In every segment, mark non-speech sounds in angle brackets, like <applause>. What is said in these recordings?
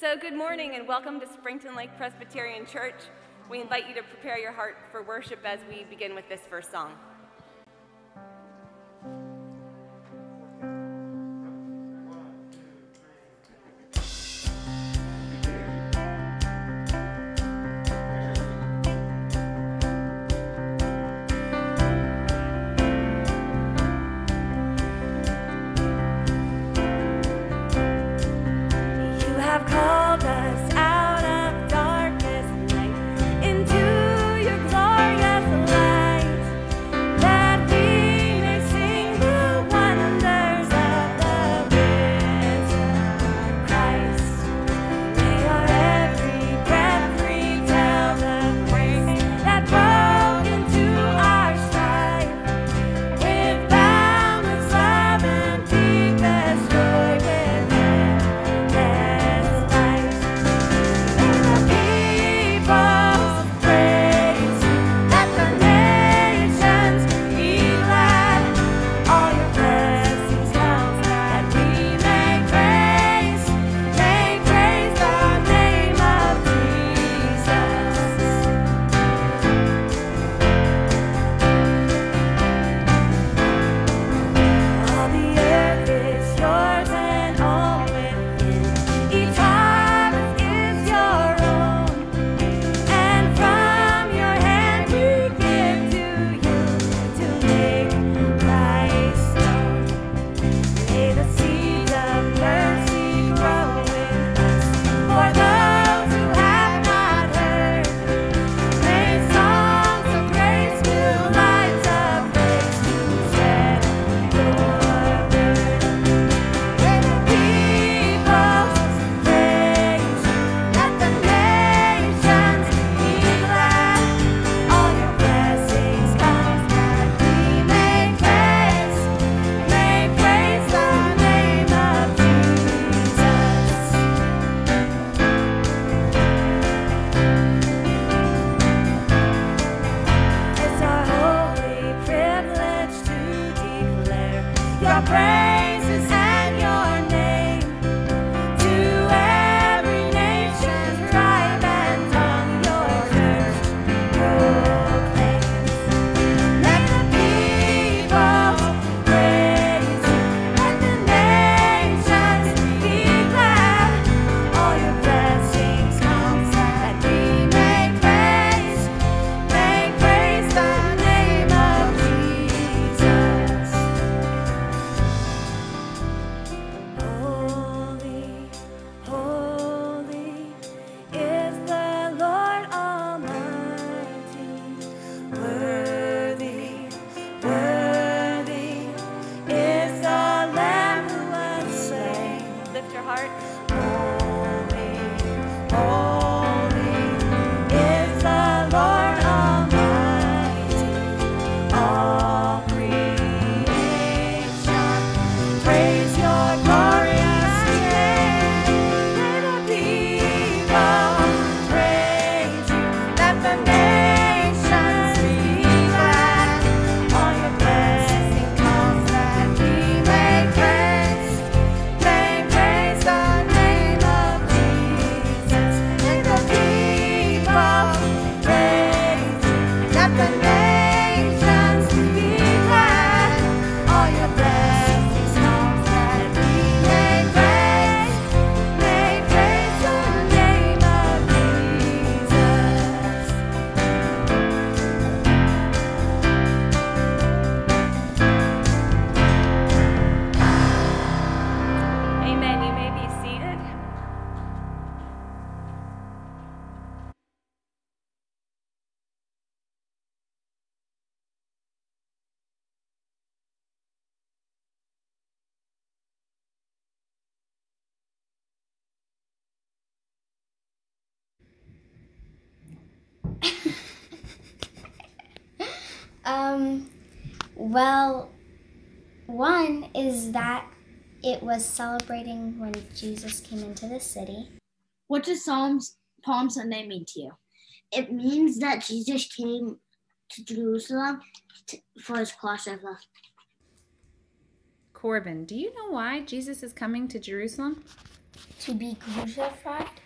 So good morning and welcome to Springton Lake Presbyterian Church. We invite you to prepare your heart for worship as we begin with this first song. your praises. Well, one is that it was celebrating when Jesus came into the city. What does Psalms, Palm Sunday mean to you? It means that Jesus came to Jerusalem to, for his Passover. Corbin, do you know why Jesus is coming to Jerusalem? To be crucified.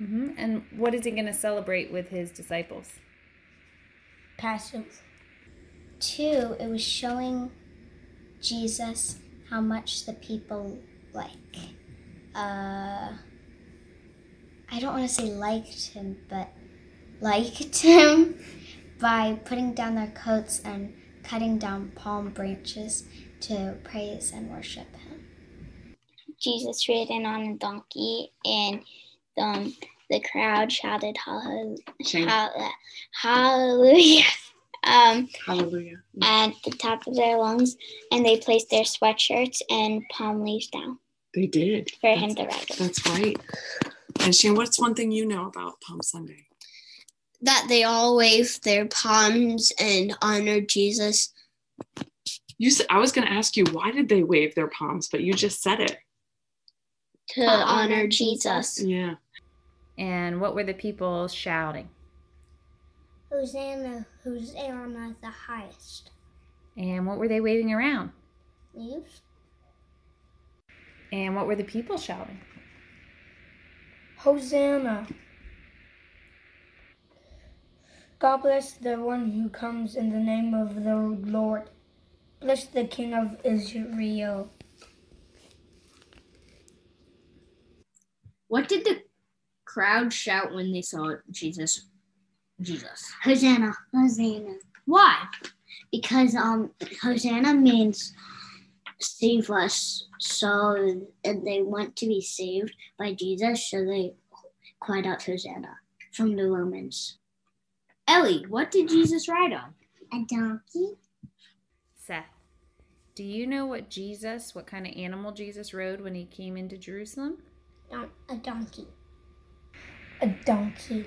Mm -hmm. And what is he going to celebrate with his disciples? Passover. Two, it was showing Jesus how much the people like. Uh, I don't want to say liked him, but liked <laughs> him by putting down their coats and cutting down palm branches to praise and worship him. Jesus ridden on a donkey, and um, the crowd shouted hall- hall- hallelujah um, Hallelujah. at the top of their lungs, and they placed their sweatshirts and palm leaves down They did. for That's- him to ride on. That's right. And Shane, what's one thing you know about Palm Sunday? that they all wave their palms and honor Jesus. You said I was going to ask you why did they wave their palms, but you just said it. To To honor honor Jesus. Jesus. Yeah. And what were the people shouting? Hosanna, Hosanna the highest. And what were they waving around? Leaves? And what were the people shouting? Hosanna. God bless the one who comes in the name of the Lord. Bless the King of Israel. What did the crowd shout when they saw Jesus? Jesus. Hosanna. Hosanna. Why? Because um Hosanna means save us. So and they want to be saved by Jesus, so they cried out Hosanna from the Romans. Ellie, what did Jesus ride on? A donkey? Seth, do you know what Jesus, what kind of animal Jesus rode when he came into Jerusalem? Don- a donkey. A donkey.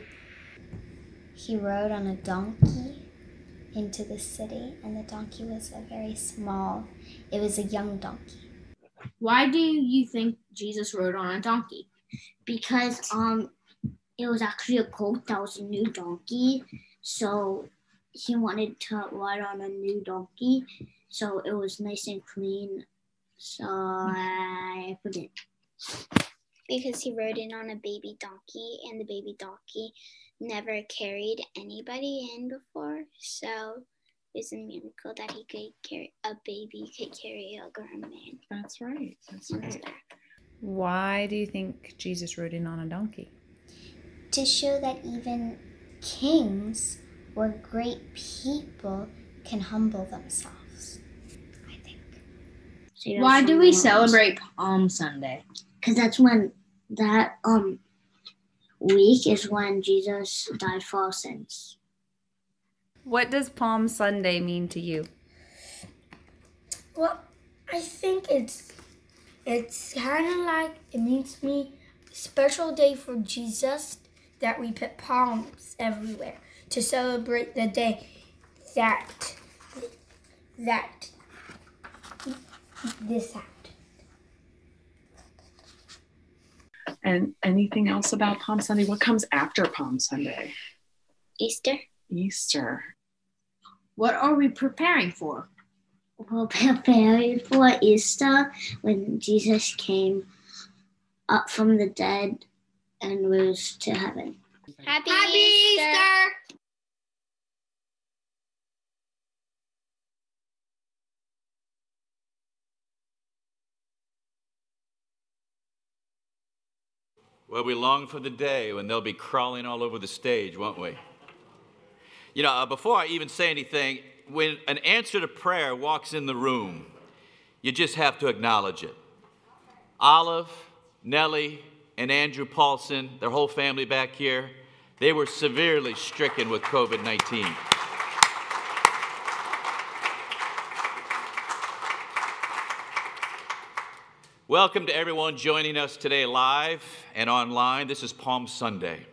He rode on a donkey into the city, and the donkey was a very small, it was a young donkey. Why do you think Jesus rode on a donkey? Because um it was actually a colt that was a new donkey. So he wanted to ride on a new donkey. So it was nice and clean. So I forget. because he rode in on a baby donkey and the baby donkey never carried anybody in before so it's a miracle that he could carry a baby could carry a grown man That's right. That's right. Why do you think Jesus rode in on a donkey? To show that even kings or great people can humble themselves, I think. Why do we celebrate Palm Sunday? Because that's when that um week is when Jesus died for our sins. What does Palm Sunday mean to you? Well, I think it's it's kind of like it means me special day for Jesus that we put palms everywhere to celebrate the day that that this happened. And anything else about Palm Sunday? What comes after Palm Sunday? easter Easter. What are we preparing for? We're preparing for Easter when Jesus came up from the dead and rose to heaven. happy, easter. Well, we long for the day when they'll be crawling all over the stage, won't we? You know, uh, before I even say anything, when an answer to prayer walks in the room, you just have to acknowledge it. Olive, Nellie, and Andrew Paulson, their whole family back here, they were severely stricken with COVID 19. Welcome to everyone joining us today live and online. This is Palm Sunday.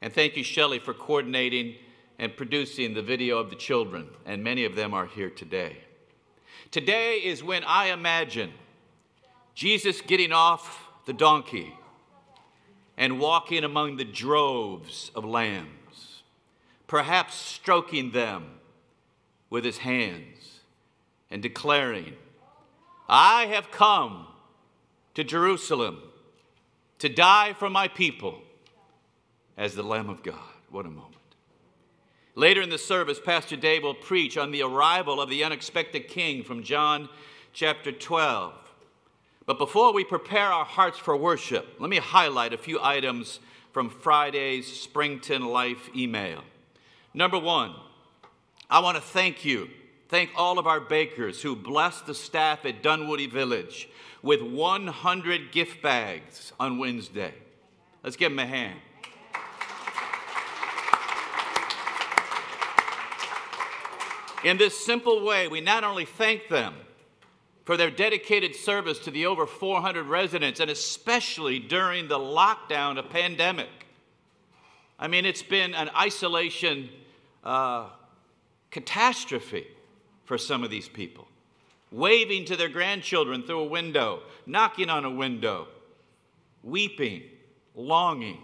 And thank you, Shelley, for coordinating and producing the video of the children, and many of them are here today. Today is when I imagine Jesus getting off the donkey and walking among the droves of lambs, perhaps stroking them with his hands and declaring, I have come to Jerusalem to die for my people as the Lamb of God. What a moment. Later in the service, Pastor Dave will preach on the arrival of the unexpected king from John chapter 12. But before we prepare our hearts for worship, let me highlight a few items from Friday's Springton Life email. Number one, I want to thank you, thank all of our bakers who blessed the staff at Dunwoody Village with 100 gift bags on Wednesday. Let's give them a hand. In this simple way, we not only thank them for their dedicated service to the over 400 residents, and especially during the lockdown of pandemic. I mean, it's been an isolation uh, catastrophe for some of these people. Waving to their grandchildren through a window, knocking on a window, weeping, longing.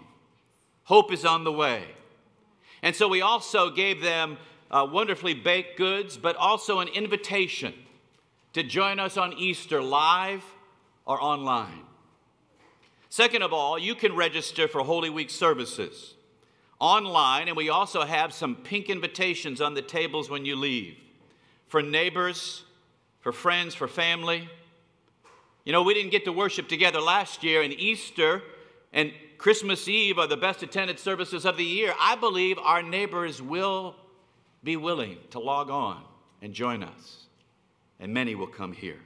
Hope is on the way. And so we also gave them uh, wonderfully baked goods, but also an invitation to join us on Easter live or online. Second of all, you can register for Holy Week services online, and we also have some pink invitations on the tables when you leave for neighbors, for friends, for family. You know, we didn't get to worship together last year, and Easter and Christmas Eve are the best attended services of the year. I believe our neighbors will be willing to log on and join us, and many will come here.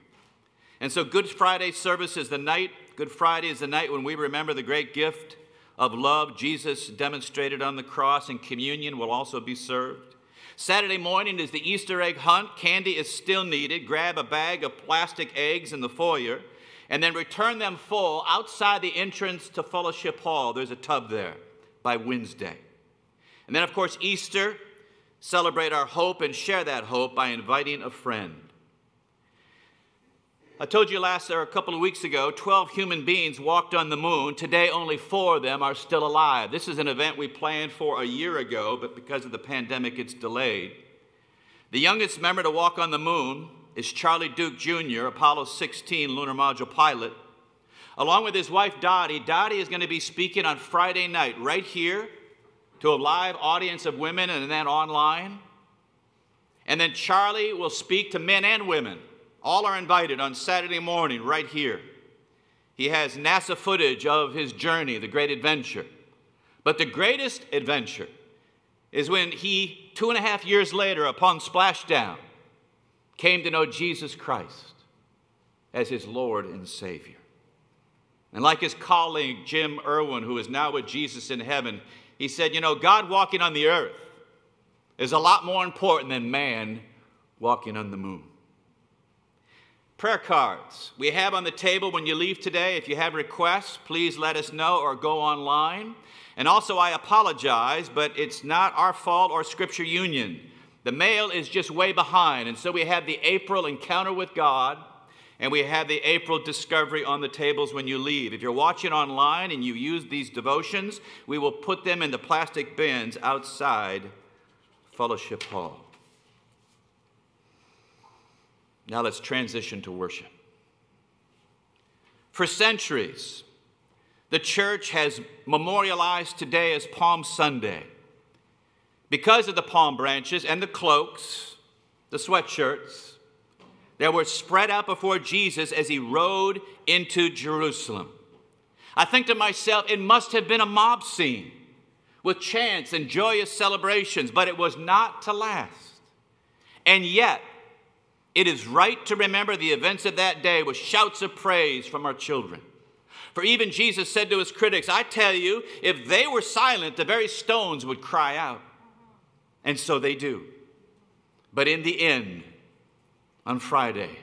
And so, Good Friday service is the night, Good Friday is the night when we remember the great gift of love Jesus demonstrated on the cross, and communion will also be served. Saturday morning is the Easter egg hunt. Candy is still needed. Grab a bag of plastic eggs in the foyer and then return them full outside the entrance to Fellowship Hall. There's a tub there by Wednesday. And then, of course, Easter celebrate our hope and share that hope by inviting a friend. I told you last or a couple of weeks ago, 12 human beings walked on the moon. Today, only four of them are still alive. This is an event we planned for a year ago, but because of the pandemic, it's delayed. The youngest member to walk on the moon is Charlie Duke Jr., Apollo 16 lunar module pilot. Along with his wife Dottie, Dottie is going to be speaking on Friday night right here to a live audience of women and then online. And then Charlie will speak to men and women. All are invited on Saturday morning right here. He has NASA footage of his journey, the great adventure. But the greatest adventure is when he, two and a half years later, upon splashdown, came to know Jesus Christ as his Lord and Savior. And like his colleague Jim Irwin, who is now with Jesus in heaven, he said, You know, God walking on the earth is a lot more important than man walking on the moon. Prayer cards we have on the table when you leave today. If you have requests, please let us know or go online. And also, I apologize, but it's not our fault or Scripture Union. The mail is just way behind. And so we have the April Encounter with God and we have the April Discovery on the tables when you leave. If you're watching online and you use these devotions, we will put them in the plastic bins outside Fellowship Hall. Now let's transition to worship. For centuries, the church has memorialized today as Palm Sunday because of the palm branches and the cloaks, the sweatshirts that were spread out before Jesus as he rode into Jerusalem. I think to myself, it must have been a mob scene with chants and joyous celebrations, but it was not to last. And yet, it is right to remember the events of that day with shouts of praise from our children. For even Jesus said to his critics, I tell you, if they were silent, the very stones would cry out. And so they do. But in the end, on Friday,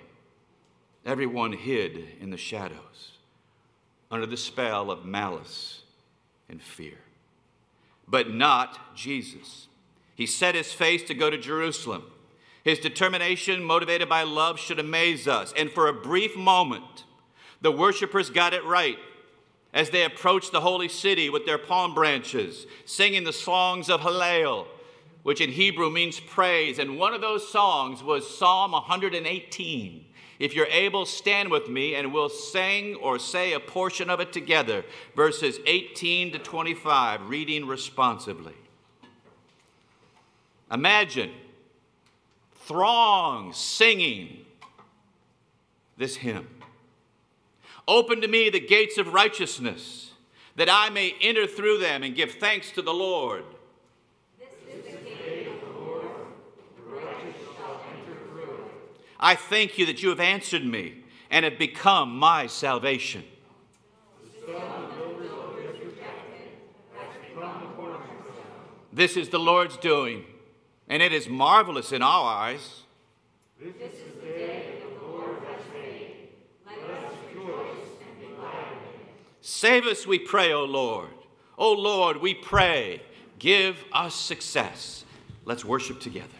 everyone hid in the shadows under the spell of malice and fear. But not Jesus. He set his face to go to Jerusalem. His determination, motivated by love, should amaze us. And for a brief moment, the worshipers got it right as they approached the holy city with their palm branches, singing the songs of Hallel, which in Hebrew means praise. And one of those songs was Psalm 118. If you're able, stand with me and we'll sing or say a portion of it together, verses 18 to 25, reading responsibly. Imagine throng singing this hymn Open to me the gates of righteousness, that I may enter through them and give thanks to the Lord. I thank you that you have answered me and have become my salvation. This is the Lord's doing and it is marvelous in our eyes. This is the day the Lord has made. Let us rejoice and be glad Save us, we pray, O Lord. O Lord, we pray. Give us success. Let's worship together.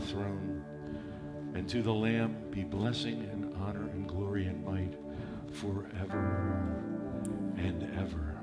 throne. And to the Lamb be blessing and honor and glory and might forever and ever.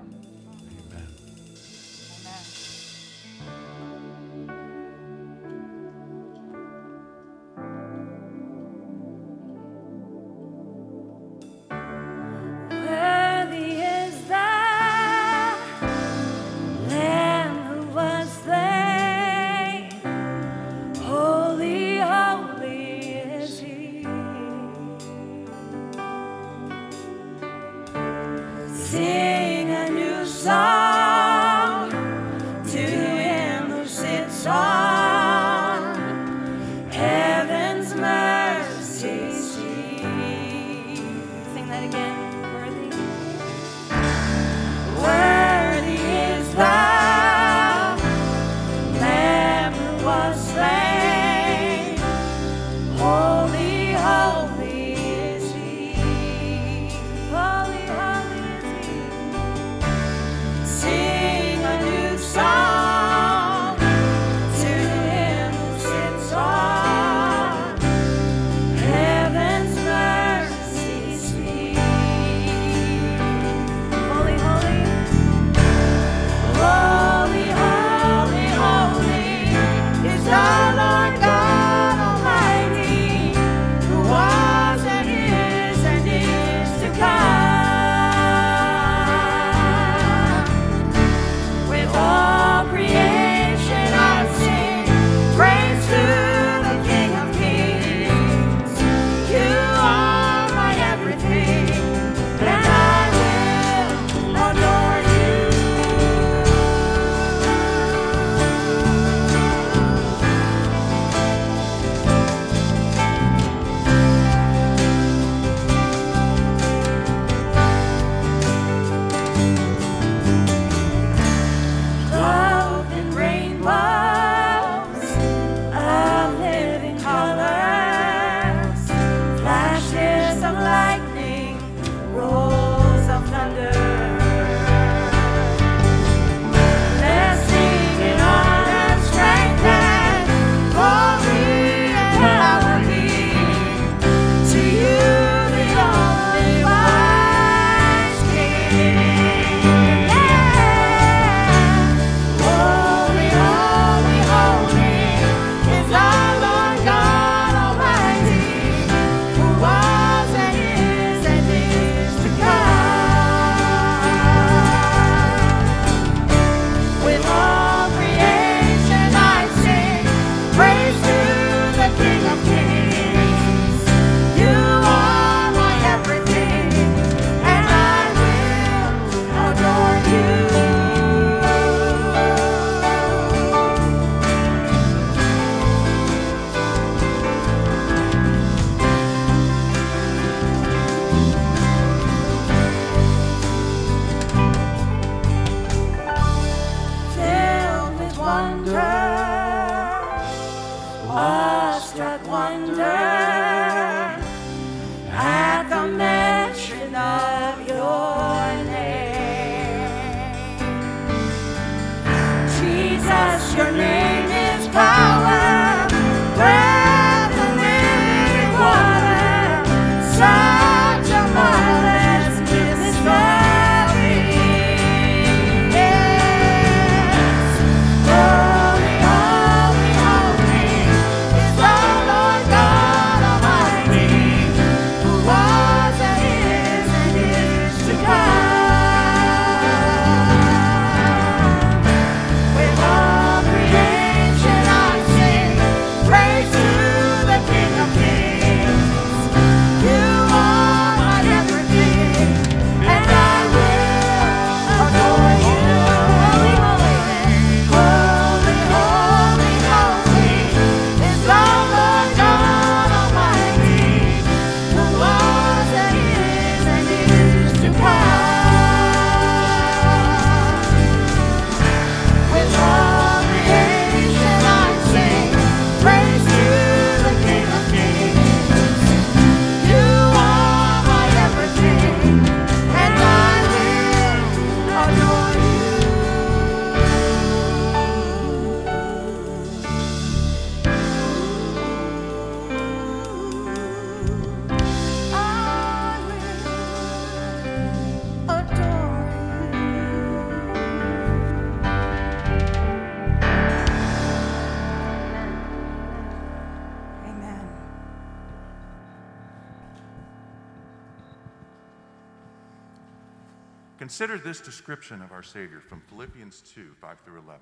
Description of our Savior from Philippians 2 5 through 11.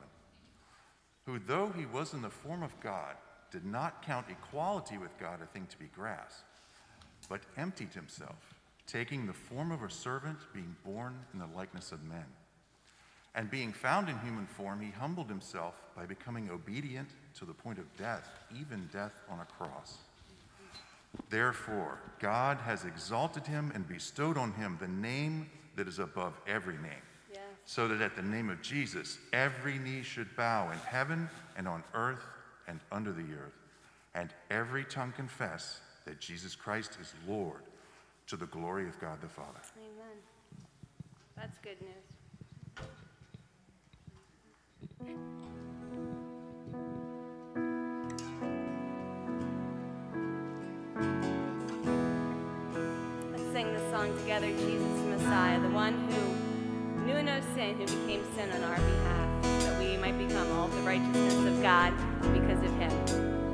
Who, though he was in the form of God, did not count equality with God a thing to be grasped, but emptied himself, taking the form of a servant, being born in the likeness of men. And being found in human form, he humbled himself by becoming obedient to the point of death, even death on a cross. Therefore, God has exalted him and bestowed on him the name that is above every name. So that at the name of Jesus, every knee should bow in heaven and on earth and under the earth, and every tongue confess that Jesus Christ is Lord to the glory of God the Father. Amen. That's good news. Let's sing the song together, Jesus Messiah, the one who knew no sin, who became sin on our behalf, that we might become all the righteousness of God because of him.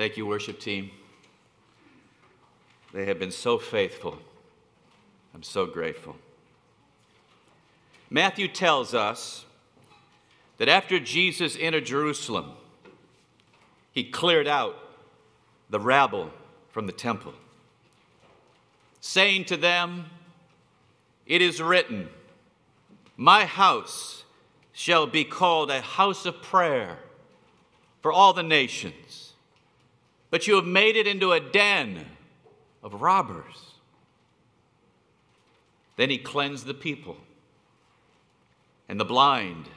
Thank you, worship team. They have been so faithful. I'm so grateful. Matthew tells us that after Jesus entered Jerusalem, he cleared out the rabble from the temple, saying to them, It is written, My house shall be called a house of prayer for all the nations, but you have made it into a den of robbers. Then he cleansed the people, and the blind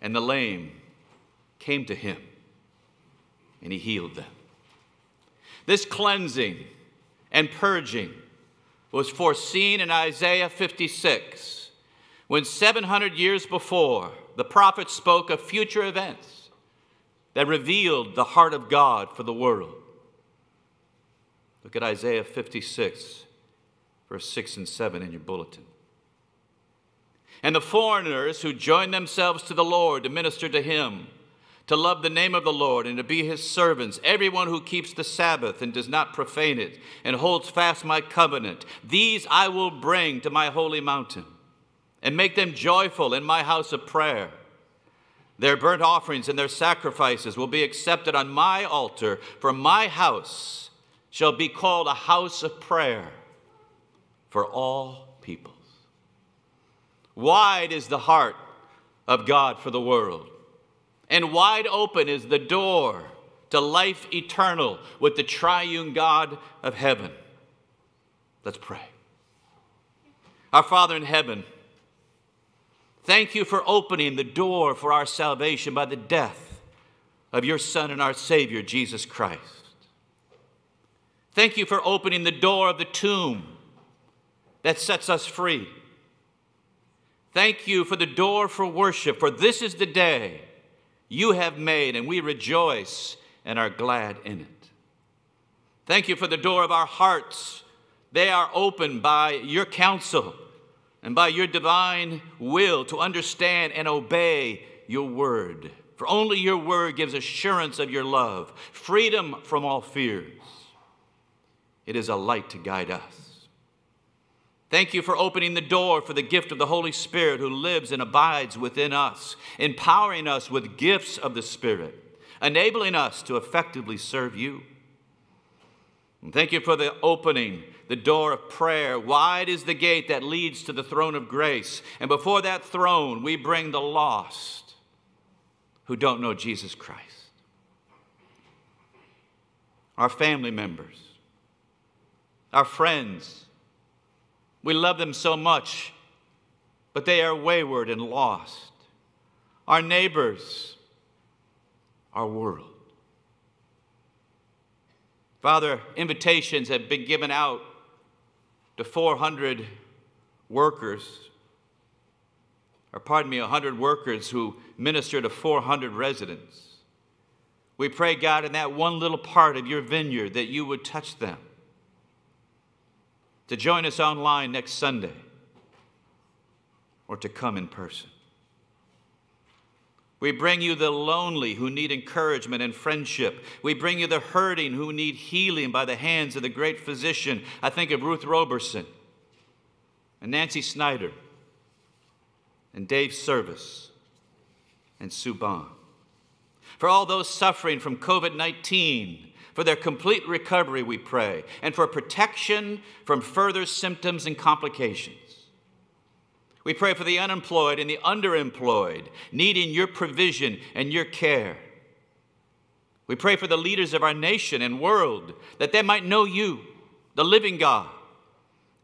and the lame came to him, and he healed them. This cleansing and purging was foreseen in Isaiah 56, when 700 years before the prophet spoke of future events that revealed the heart of God for the world. Look at Isaiah 56, verse 6 and 7 in your bulletin. And the foreigners who join themselves to the Lord to minister to him, to love the name of the Lord and to be his servants, everyone who keeps the Sabbath and does not profane it and holds fast my covenant, these I will bring to my holy mountain and make them joyful in my house of prayer. Their burnt offerings and their sacrifices will be accepted on my altar, for my house shall be called a house of prayer for all peoples. Wide is the heart of God for the world, and wide open is the door to life eternal with the triune God of heaven. Let's pray. Our Father in heaven, thank you for opening the door for our salvation by the death of your Son and our Savior, Jesus Christ. Thank you for opening the door of the tomb that sets us free. Thank you for the door for worship, for this is the day you have made, and we rejoice and are glad in it. Thank you for the door of our hearts. They are opened by your counsel and by your divine will to understand and obey your word. For only your word gives assurance of your love, freedom from all fears. It is a light to guide us. Thank you for opening the door for the gift of the Holy Spirit who lives and abides within us, empowering us with gifts of the Spirit, enabling us to effectively serve you. And thank you for the opening, the door of prayer. Wide is the gate that leads to the throne of grace. And before that throne, we bring the lost who don't know Jesus Christ, our family members, our friends. We love them so much, but they are wayward and lost. Our neighbors, our world. Father, invitations have been given out to 400 workers, or pardon me, 100 workers who minister to 400 residents. We pray, God, in that one little part of your vineyard that you would touch them. To join us online next Sunday or to come in person. We bring you the lonely who need encouragement and friendship. We bring you the hurting who need healing by the hands of the great physician. I think of Ruth Roberson and Nancy Snyder and Dave Service and Sue Bond. For all those suffering from COVID 19, for their complete recovery, we pray, and for protection from further symptoms and complications. We pray for the unemployed and the underemployed, needing your provision and your care. We pray for the leaders of our nation and world that they might know you, the living God,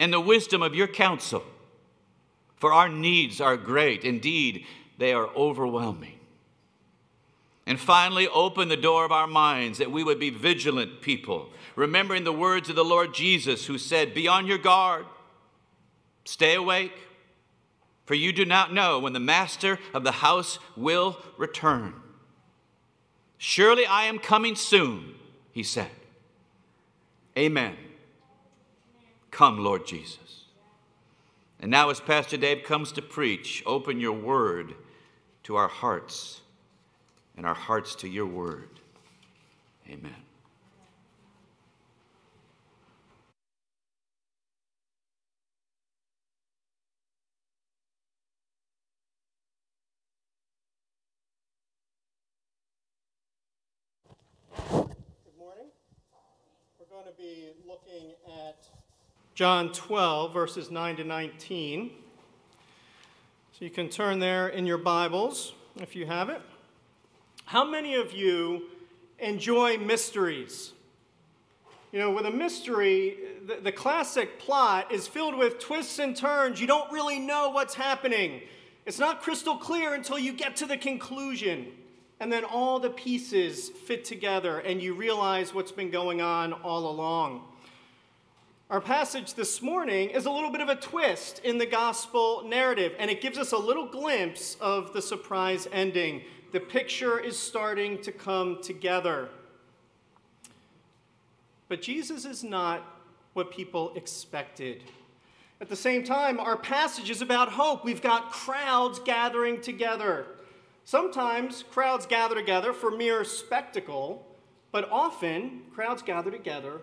and the wisdom of your counsel. For our needs are great. Indeed, they are overwhelming. And finally, open the door of our minds that we would be vigilant people, remembering the words of the Lord Jesus, who said, Be on your guard, stay awake, for you do not know when the master of the house will return. Surely I am coming soon, he said. Amen. Come, Lord Jesus. And now, as Pastor Dave comes to preach, open your word to our hearts and our hearts to your word. Amen. Good morning. We're going to be looking at John 12, verses 9 to 19. So you can turn there in your Bibles if you have it. How many of you enjoy mysteries? You know, with a mystery, the, the classic plot is filled with twists and turns. You don't really know what's happening. It's not crystal clear until you get to the conclusion. And then all the pieces fit together, and you realize what's been going on all along. Our passage this morning is a little bit of a twist in the gospel narrative, and it gives us a little glimpse of the surprise ending. The picture is starting to come together. But Jesus is not what people expected. At the same time, our passage is about hope. We've got crowds gathering together. Sometimes crowds gather together for mere spectacle, but often crowds gather together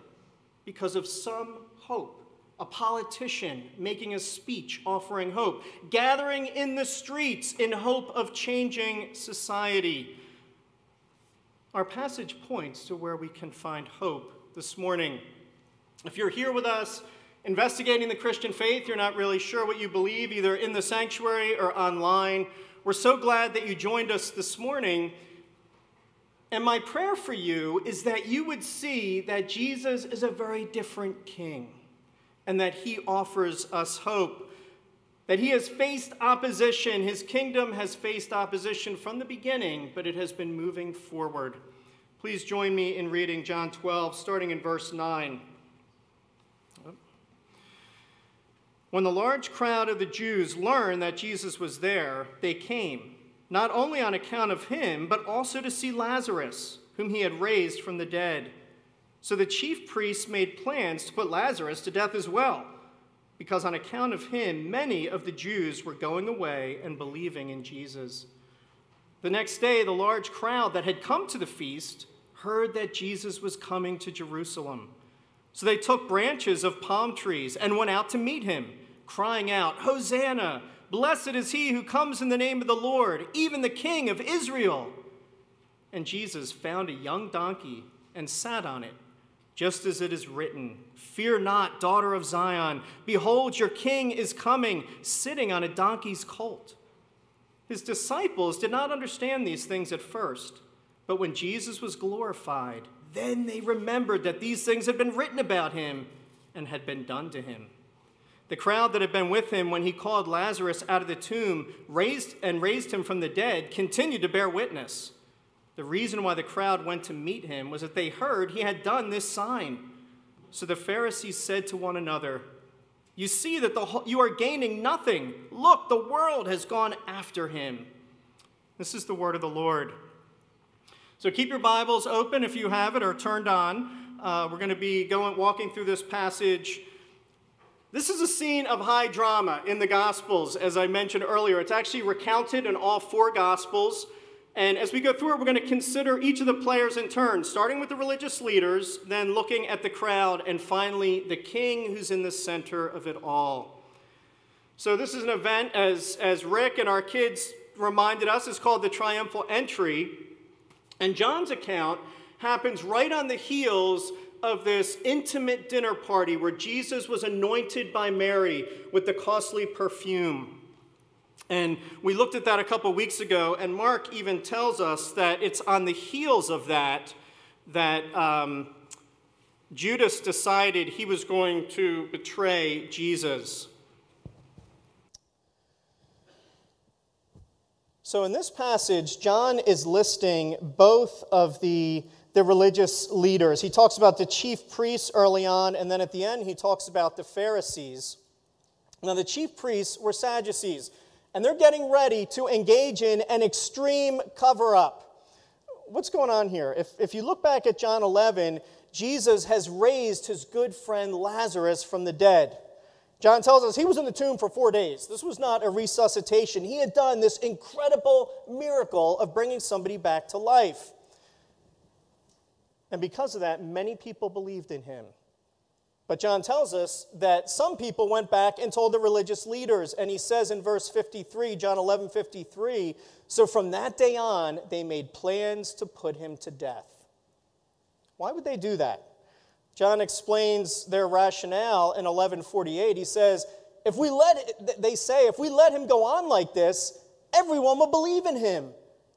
because of some hope. A politician making a speech offering hope, gathering in the streets in hope of changing society. Our passage points to where we can find hope this morning. If you're here with us investigating the Christian faith, you're not really sure what you believe, either in the sanctuary or online, we're so glad that you joined us this morning. And my prayer for you is that you would see that Jesus is a very different king and that he offers us hope. That he has faced opposition. His kingdom has faced opposition from the beginning, but it has been moving forward. Please join me in reading John 12, starting in verse 9. When the large crowd of the Jews learned that Jesus was there, they came, not only on account of him, but also to see Lazarus, whom he had raised from the dead. So the chief priests made plans to put Lazarus to death as well, because on account of him, many of the Jews were going away and believing in Jesus. The next day, the large crowd that had come to the feast heard that Jesus was coming to Jerusalem. So they took branches of palm trees and went out to meet him, crying out, Hosanna! Blessed is he who comes in the name of the Lord, even the King of Israel. And Jesus found a young donkey and sat on it, just as it is written Fear not, daughter of Zion. Behold, your king is coming, sitting on a donkey's colt. His disciples did not understand these things at first, but when Jesus was glorified, then they remembered that these things had been written about him and had been done to him. The crowd that had been with him when he called Lazarus out of the tomb raised and raised him from the dead continued to bear witness. The reason why the crowd went to meet him was that they heard he had done this sign. So the Pharisees said to one another, You see that the, you are gaining nothing. Look, the world has gone after him. This is the word of the Lord. So keep your Bibles open if you have it or turned on. Uh, we're going to be going walking through this passage. This is a scene of high drama in the Gospels, as I mentioned earlier. It's actually recounted in all four Gospels. And as we go through it, we're going to consider each of the players in turn, starting with the religious leaders, then looking at the crowd, and finally the king who's in the center of it all. So, this is an event, as, as Rick and our kids reminded us, is called the triumphal entry. And John's account happens right on the heels of this intimate dinner party where Jesus was anointed by Mary with the costly perfume. And we looked at that a couple weeks ago, and Mark even tells us that it's on the heels of that that um, Judas decided he was going to betray Jesus. So, in this passage, John is listing both of the, the religious leaders. He talks about the chief priests early on, and then at the end, he talks about the Pharisees. Now, the chief priests were Sadducees, and they're getting ready to engage in an extreme cover up. What's going on here? If, if you look back at John 11, Jesus has raised his good friend Lazarus from the dead. John tells us he was in the tomb for four days. This was not a resuscitation. He had done this incredible miracle of bringing somebody back to life. And because of that, many people believed in him. But John tells us that some people went back and told the religious leaders. And he says in verse 53, John 11 53, so from that day on, they made plans to put him to death. Why would they do that? John explains their rationale in 1148. He says, if we let, they say, if we let him go on like this, everyone will believe in him.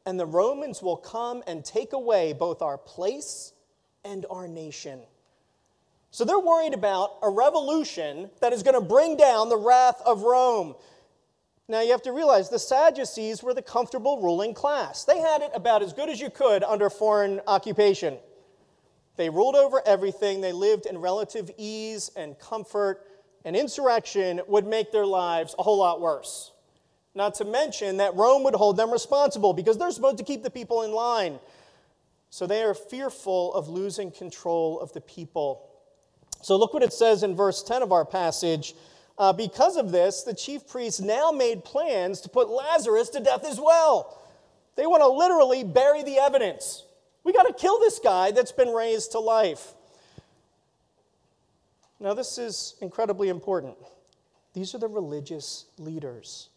And the Romans will come and take away both our place and our nation. So they're worried about a revolution that is going to bring down the wrath of Rome. Now you have to realize the Sadducees were the comfortable ruling class. They had it about as good as you could under foreign occupation. They ruled over everything, they lived in relative ease and comfort, and insurrection would make their lives a whole lot worse. Not to mention that Rome would hold them responsible because they're supposed to keep the people in line. So they are fearful of losing control of the people. So look what it says in verse 10 of our passage. Uh, because of this, the chief priests now made plans to put Lazarus to death as well. They want to literally bury the evidence. We got to kill this guy that's been raised to life. Now, this is incredibly important. These are the religious leaders.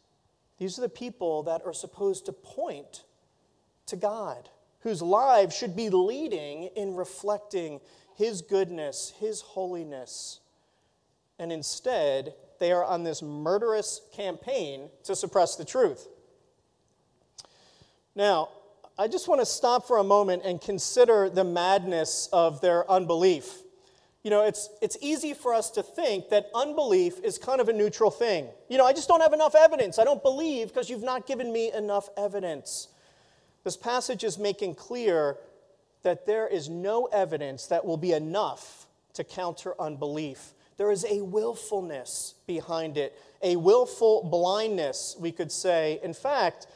These are the people that are supposed to point to God, whose lives should be leading in reflecting His goodness, His holiness. And instead, they are on this murderous campaign to suppress the truth. Now, I just want to stop for a moment and consider the madness of their unbelief. You know, it's, it's easy for us to think that unbelief is kind of a neutral thing. You know, I just don't have enough evidence. I don't believe because you've not given me enough evidence. This passage is making clear that there is no evidence that will be enough to counter unbelief. There is a willfulness behind it, a willful blindness, we could say. In fact,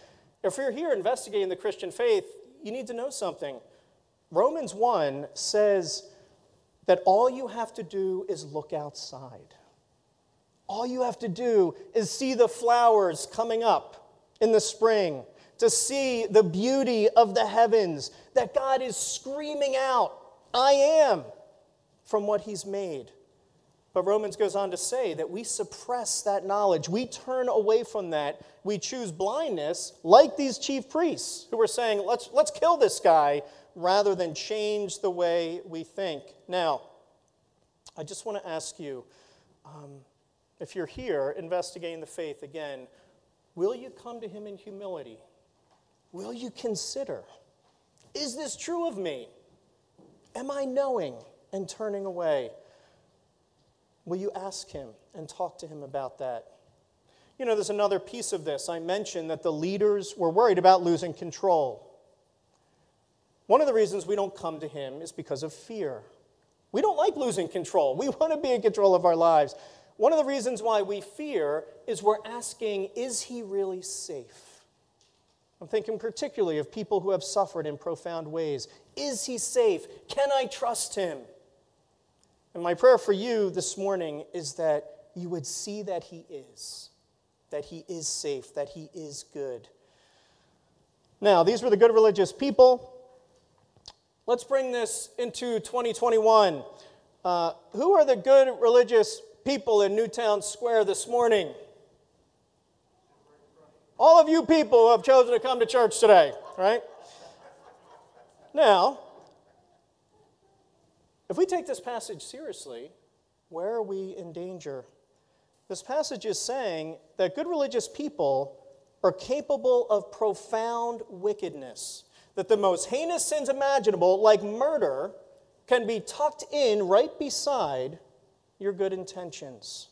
if you're here investigating the Christian faith, you need to know something. Romans 1 says that all you have to do is look outside. All you have to do is see the flowers coming up in the spring, to see the beauty of the heavens, that God is screaming out, I am, from what He's made. But Romans goes on to say that we suppress that knowledge. We turn away from that. We choose blindness, like these chief priests who were saying, let's, let's kill this guy, rather than change the way we think. Now, I just want to ask you um, if you're here investigating the faith again, will you come to him in humility? Will you consider, is this true of me? Am I knowing and turning away? Will you ask him and talk to him about that? You know, there's another piece of this. I mentioned that the leaders were worried about losing control. One of the reasons we don't come to him is because of fear. We don't like losing control. We <laughs> want to be in control of our lives. One of the reasons why we fear is we're asking, is he really safe? I'm thinking particularly of people who have suffered in profound ways. Is he safe? Can I trust him? And my prayer for you this morning is that you would see that He is, that He is safe, that He is good. Now, these were the good religious people. Let's bring this into 2021. Uh, who are the good religious people in Newtown Square this morning? All of you people who have chosen to come to church today, right? Now, if we take this passage seriously, where are we in danger? This passage is saying that good religious people are capable of profound wickedness, that the most heinous sins imaginable, like murder, can be tucked in right beside your good intentions.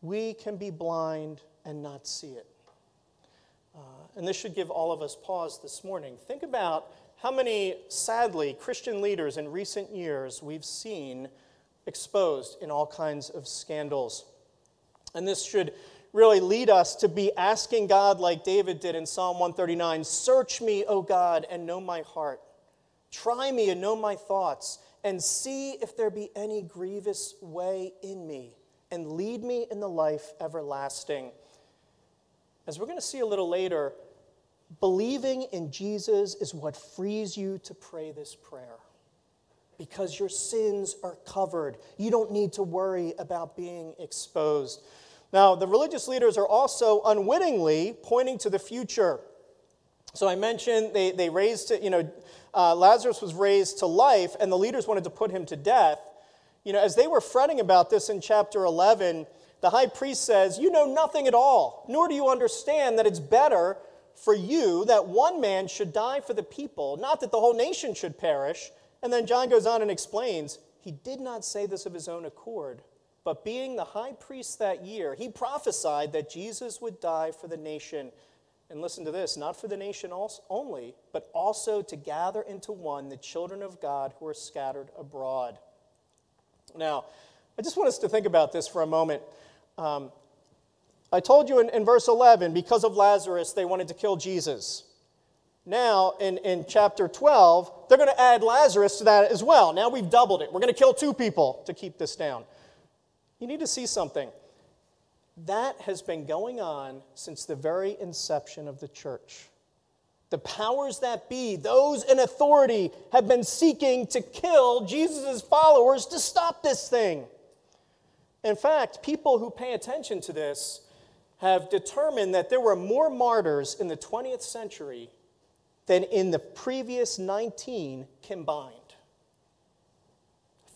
We can be blind and not see it. Uh, and this should give all of us pause this morning. Think about how many, sadly, Christian leaders in recent years we've seen exposed in all kinds of scandals? And this should really lead us to be asking God, like David did in Psalm 139 Search me, O God, and know my heart. Try me and know my thoughts, and see if there be any grievous way in me, and lead me in the life everlasting. As we're going to see a little later, believing in Jesus is what frees you to pray this prayer because your sins are covered. You don't need to worry about being exposed. Now, the religious leaders are also unwittingly pointing to the future. So I mentioned they, they raised, to, you know, uh, Lazarus was raised to life, and the leaders wanted to put him to death. You know, as they were fretting about this in chapter 11, the high priest says, You know nothing at all, nor do you understand that it's better for you that one man should die for the people, not that the whole nation should perish. And then John goes on and explains, He did not say this of his own accord, but being the high priest that year, he prophesied that Jesus would die for the nation. And listen to this not for the nation only, but also to gather into one the children of God who are scattered abroad. Now, I just want us to think about this for a moment. Um, I told you in, in verse 11, because of Lazarus, they wanted to kill Jesus. Now, in, in chapter 12, they're going to add Lazarus to that as well. Now we've doubled it. We're going to kill two people to keep this down. You need to see something. That has been going on since the very inception of the church. The powers that be, those in authority, have been seeking to kill Jesus' followers to stop this thing. In fact, people who pay attention to this have determined that there were more martyrs in the 20th century than in the previous 19 combined.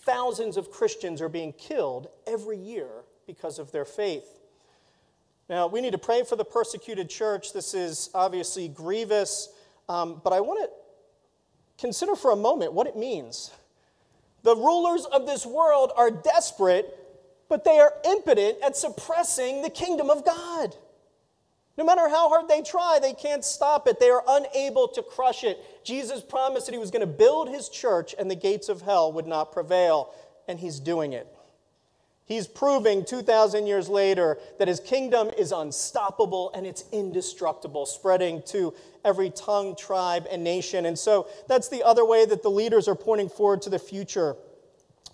Thousands of Christians are being killed every year because of their faith. Now, we need to pray for the persecuted church. This is obviously grievous, um, but I want to consider for a moment what it means. The rulers of this world are desperate but they are impotent at suppressing the kingdom of God. No matter how hard they try, they can't stop it. They are unable to crush it. Jesus promised that he was going to build his church and the gates of hell would not prevail, and he's doing it. He's proving 2,000 years later that his kingdom is unstoppable and it's indestructible, spreading to every tongue, tribe, and nation. And so that's the other way that the leaders are pointing forward to the future.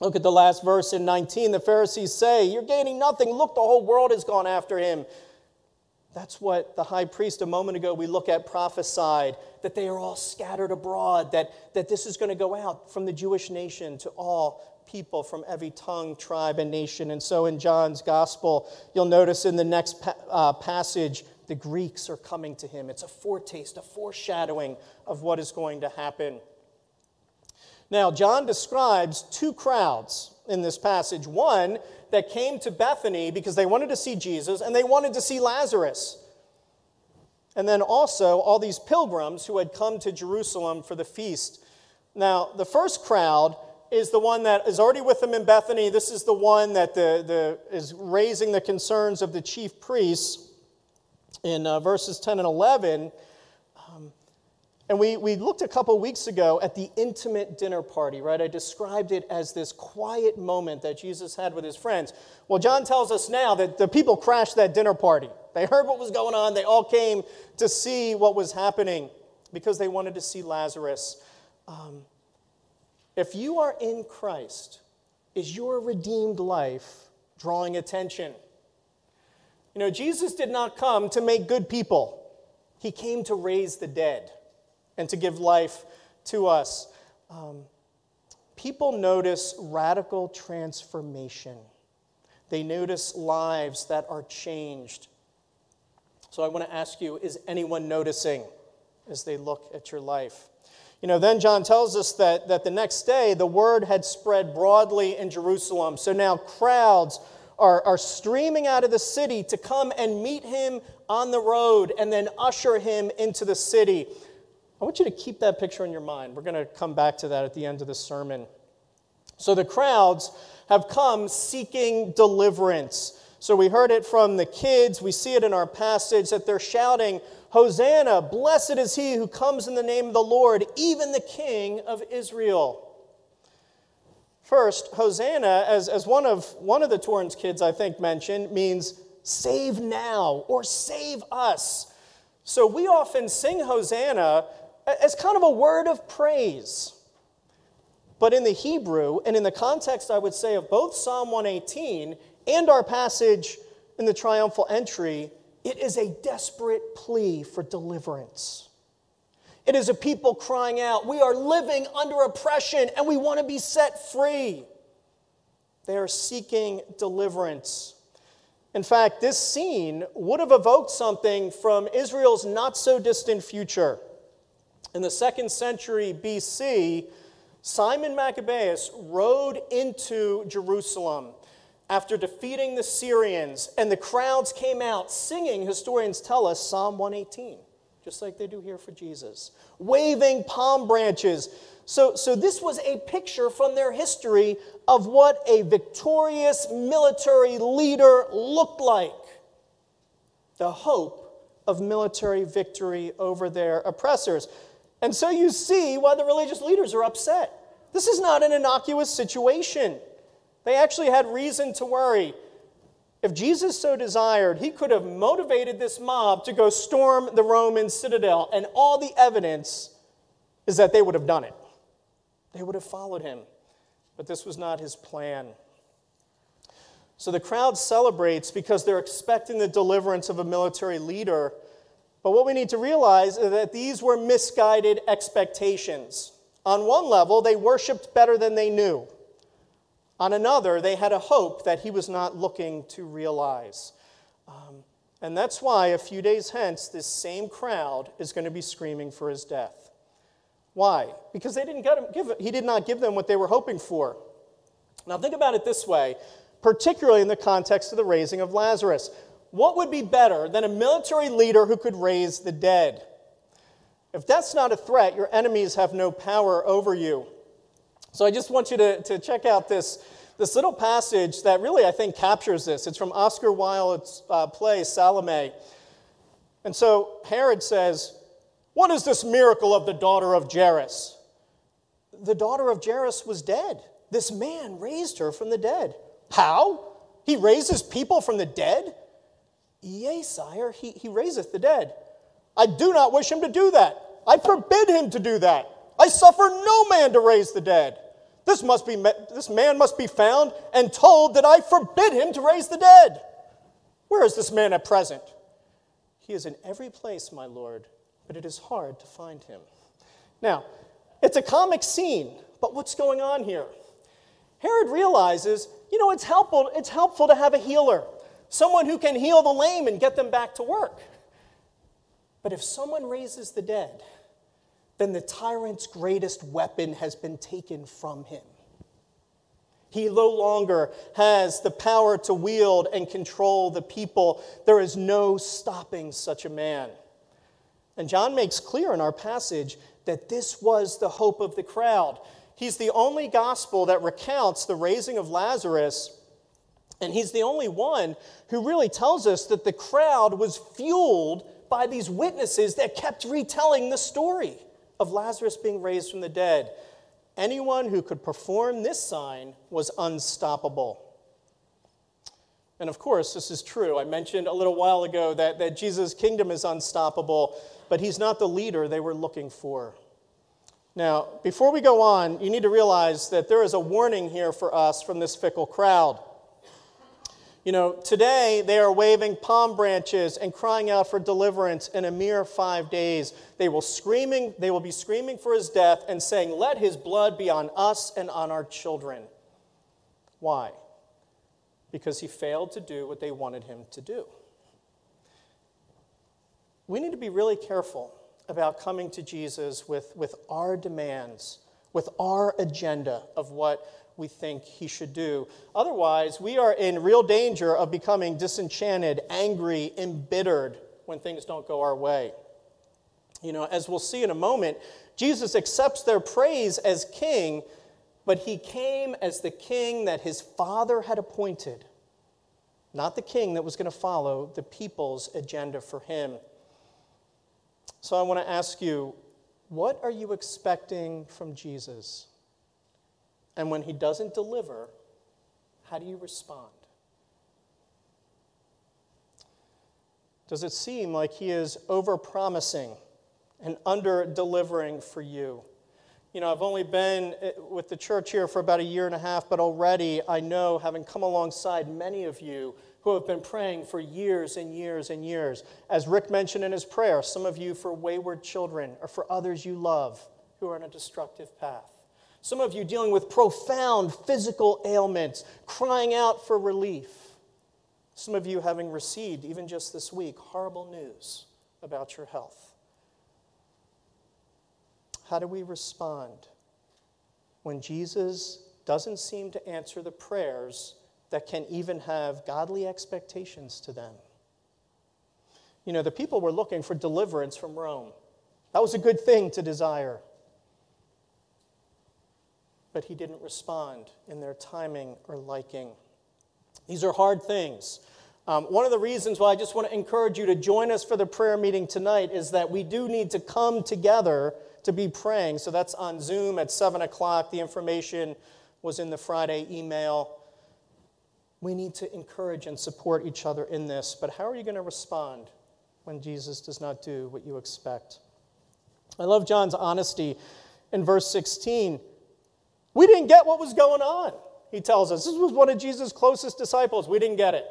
Look at the last verse in 19. The Pharisees say, You're gaining nothing. Look, the whole world has gone after him. That's what the high priest a moment ago we look at prophesied that they are all scattered abroad, that, that this is going to go out from the Jewish nation to all people from every tongue, tribe, and nation. And so in John's gospel, you'll notice in the next pa- uh, passage, the Greeks are coming to him. It's a foretaste, a foreshadowing of what is going to happen. Now, John describes two crowds in this passage one that came to Bethany because they wanted to see Jesus and they wanted to see Lazarus. And then also all these pilgrims who had come to Jerusalem for the feast. Now, the first crowd is the one that is already with them in Bethany. This is the one that the, the, is raising the concerns of the chief priests in uh, verses 10 and 11. And we, we looked a couple weeks ago at the intimate dinner party, right? I described it as this quiet moment that Jesus had with his friends. Well, John tells us now that the people crashed that dinner party. They heard what was going on, they all came to see what was happening because they wanted to see Lazarus. Um, if you are in Christ, is your redeemed life drawing attention? You know, Jesus did not come to make good people, he came to raise the dead and to give life to us. Um, people notice radical transformation, they notice lives that are changed. So I want to ask you is anyone noticing as they look at your life? You know, then John tells us that, that the next day the word had spread broadly in Jerusalem. So now crowds are, are streaming out of the city to come and meet him on the road and then usher him into the city. I want you to keep that picture in your mind. We're going to come back to that at the end of the sermon. So the crowds have come seeking deliverance. So we heard it from the kids. We see it in our passage that they're shouting, Hosanna, blessed is he who comes in the name of the Lord, even the King of Israel. First, Hosanna, as, as one, of, one of the Torrance kids I think mentioned, means save now or save us. So we often sing Hosanna as kind of a word of praise. But in the Hebrew, and in the context, I would say, of both Psalm 118 and our passage in the triumphal entry, it is a desperate plea for deliverance. It is a people crying out, We are living under oppression and we want to be set free. They are seeking deliverance. In fact, this scene would have evoked something from Israel's not so distant future. In the second century BC, Simon Maccabeus rode into Jerusalem after defeating the Syrians, and the crowds came out singing, historians tell us, Psalm 118, just like they do here for Jesus, waving palm branches. So, so this was a picture from their history of what a victorious military leader looked like. The hope of military victory over their oppressors. And so you see why the religious leaders are upset. This is not an innocuous situation. They actually had reason to worry. If Jesus so desired, he could have motivated this mob to go storm the Roman citadel, and all the evidence is that they would have done it. They would have followed him. But this was not his plan. So the crowd celebrates because they're expecting the deliverance of a military leader. But what we need to realize is that these were misguided expectations. On one level, they worshiped better than they knew. On another, they had a hope that he was not looking to realize. Um, and that's why a few days hence, this same crowd is going to be screaming for his death. Why? Because they didn't him, give, he did not give them what they were hoping for. Now, think about it this way, particularly in the context of the raising of Lazarus. What would be better than a military leader who could raise the dead? If that's not a threat, your enemies have no power over you. So I just want you to, to check out this, this little passage that really, I think, captures this. It's from Oscar Wilde's uh, play, Salome. And so Herod says, What is this miracle of the daughter of Jairus? The daughter of Jairus was dead. This man raised her from the dead. How? He raises people from the dead? Yea, sire, he, he raiseth the dead. I do not wish him to do that. I forbid him to do that. I suffer no man to raise the dead. This, must be, this man must be found and told that I forbid him to raise the dead. Where is this man at present? He is in every place, my Lord, but it is hard to find him. Now, it's a comic scene, but what's going on here? Herod realizes, you know, it's helpful, it's helpful to have a healer, someone who can heal the lame and get them back to work. But if someone raises the dead, then the tyrant's greatest weapon has been taken from him. He no longer has the power to wield and control the people. There is no stopping such a man. And John makes clear in our passage that this was the hope of the crowd. He's the only gospel that recounts the raising of Lazarus, and he's the only one who really tells us that the crowd was fueled by these witnesses that kept retelling the story of Lazarus being raised from the dead. Anyone who could perform this sign was unstoppable. And of course, this is true. I mentioned a little while ago that, that Jesus' kingdom is unstoppable, but he's not the leader they were looking for. Now, before we go on, you need to realize that there is a warning here for us from this fickle crowd. You know, today they are waving palm branches and crying out for deliverance in a mere five days. They will screaming, they will be screaming for his death and saying, Let his blood be on us and on our children. Why? Because he failed to do what they wanted him to do. We need to be really careful about coming to Jesus with, with our demands, with our agenda of what we think he should do. Otherwise, we are in real danger of becoming disenchanted, angry, embittered when things don't go our way. You know, as we'll see in a moment, Jesus accepts their praise as king, but he came as the king that his father had appointed, not the king that was going to follow the people's agenda for him. So I want to ask you, what are you expecting from Jesus? And when he doesn't deliver, how do you respond? Does it seem like he is over promising and under delivering for you? You know, I've only been eh, with the church here for about a year and a half, but already I know, having come alongside many of you who have been praying for years and years and years, as Rick mentioned in his prayer, some of you for wayward children or for others you love who are on a destructive path. Some of you dealing with profound physical ailments, crying out for relief. Some of you having received, even just this week, horrible news about your health. How do we respond when Jesus doesn't seem to answer the prayers that can even have godly expectations to them? You know, the people were looking for deliverance from Rome. That was a good thing to desire. But he didn't respond in their timing or liking. These are hard things. Um, one of the reasons why I just want to encourage you to join us for the prayer meeting tonight is that we do need to come together to be praying. So that's on Zoom at 7 o'clock. The information was in the Friday email. We need to encourage and support each other in this. But how are you going to respond when Jesus does not do what you expect? I love John's honesty in verse 16. We didn't get what was going on, he tells us. This was one of Jesus' closest disciples. We didn't get it.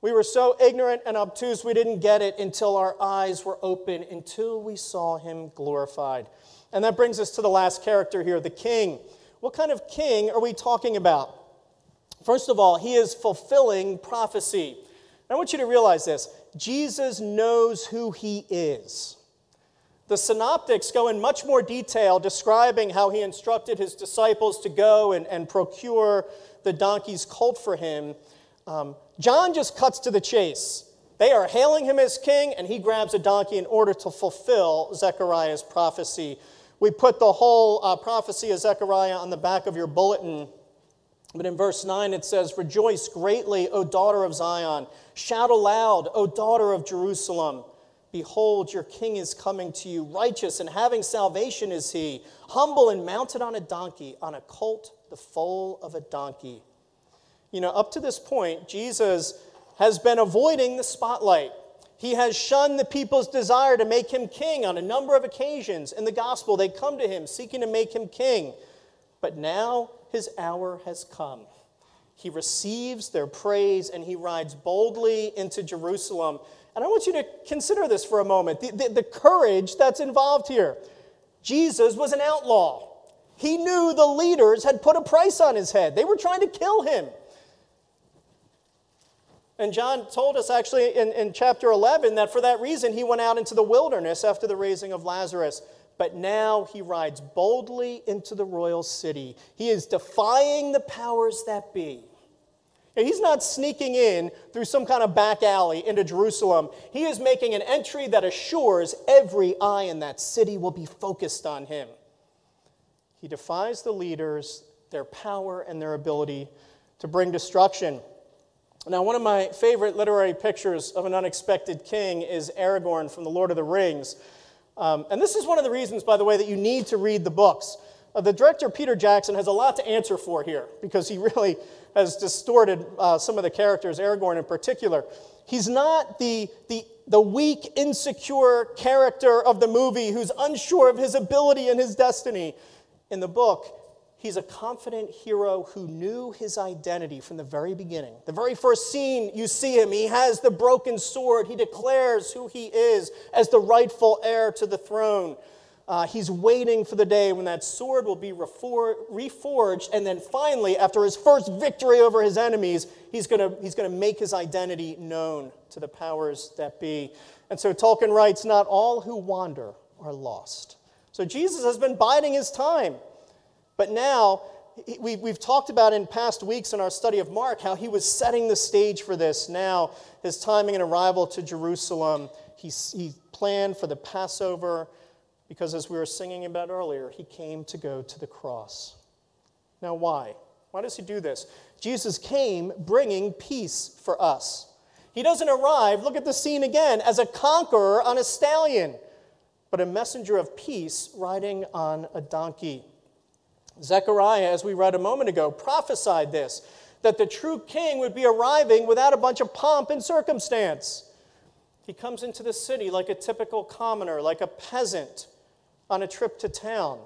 We were so ignorant and obtuse, we didn't get it until our eyes were open, until we saw him glorified. And that brings us to the last character here, the king. What kind of king are we talking about? First of all, he is fulfilling prophecy. I want you to realize this Jesus knows who he is. The synoptics go in much more detail describing how he instructed his disciples to go and, and procure the donkey's colt for him. Um, John just cuts to the chase. They are hailing him as king, and he grabs a donkey in order to fulfill Zechariah's prophecy. We put the whole uh, prophecy of Zechariah on the back of your bulletin. But in verse 9 it says, Rejoice greatly, O daughter of Zion. Shout aloud, O daughter of Jerusalem. Behold, your king is coming to you. Righteous and having salvation is he, humble and mounted on a donkey, on a colt, the foal of a donkey. You know, up to this point, Jesus has been avoiding the spotlight. He has shunned the people's desire to make him king on a number of occasions. In the gospel, they come to him seeking to make him king. But now his hour has come. He receives their praise and he rides boldly into Jerusalem. And I want you to consider this for a moment the, the, the courage that's involved here. Jesus was an outlaw. He knew the leaders had put a price on his head, they were trying to kill him. And John told us actually in, in chapter 11 that for that reason he went out into the wilderness after the raising of Lazarus. But now he rides boldly into the royal city. He is defying the powers that be. He's not sneaking in through some kind of back alley into Jerusalem. He is making an entry that assures every eye in that city will be focused on him. He defies the leaders, their power, and their ability to bring destruction. Now, one of my favorite literary pictures of an unexpected king is Aragorn from The Lord of the Rings. Um, and this is one of the reasons, by the way, that you need to read the books. Uh, the director, Peter Jackson, has a lot to answer for here because he <laughs> really has distorted uh, some of the characters, Aragorn in particular. He's not the, the, the weak, insecure character of the movie who's unsure of his ability and his destiny. In the book, He's a confident hero who knew his identity from the very beginning. The very first scene you see him, he has the broken sword. He declares who he is as the rightful heir to the throne. Uh, he's waiting for the day when that sword will be refor- reforged. And then finally, after his first victory over his enemies, he's going he's to make his identity known to the powers that be. And so Tolkien writes Not all who wander are lost. So Jesus has been biding his time. But now, we've talked about in past weeks in our study of Mark how he was setting the stage for this. Now, his timing and arrival to Jerusalem, he, he planned for the Passover because, as we were singing about earlier, he came to go to the cross. Now, why? Why does he do this? Jesus came bringing peace for us. He doesn't arrive, look at the scene again, as a conqueror on a stallion, but a messenger of peace riding on a donkey. Zechariah, as we read a moment ago, prophesied this that the true king would be arriving without a bunch of pomp and circumstance. He comes into the city like a typical commoner, like a peasant on a trip to town.